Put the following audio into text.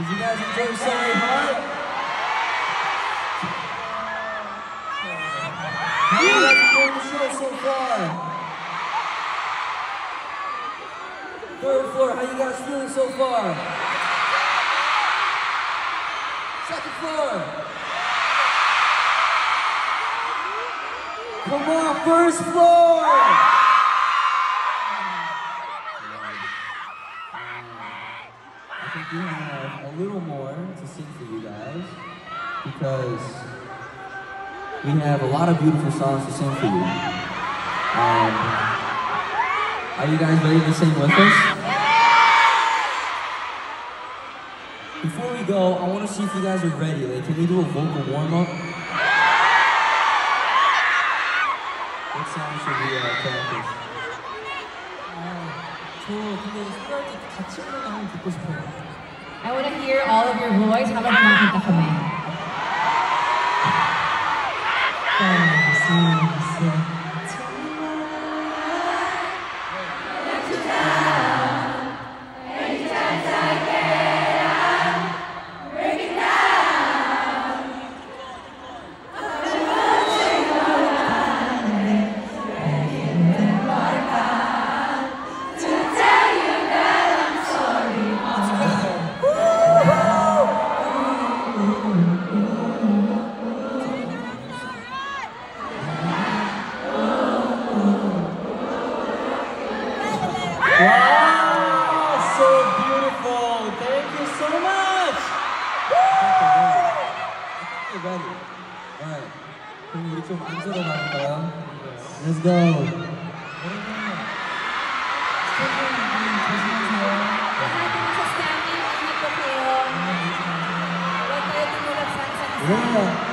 Did you guys enjoy Sorry Heart? How you guys enjoying the show so far? Third floor, how you guys feeling so far? Second floor. Come on, first floor. I think we have a little more to sing for you guys because we have a lot of beautiful songs to sing for you. Um, are you guys ready to sing with us? Before we go, I want to see if you guys are ready. Like, can we do a vocal warm up? What song should we uh, practice? I want to hear all of your voice habang kumakanta kami. Wow, so beautiful. Thank you so much. Okay, ready. Alright. 그럼 우리 좀 앉으러 가볼까요? Let's go. Lahat ng sa standing, ingat po kayo. Huwag kayo tumulog sa isa't isa. Yeah.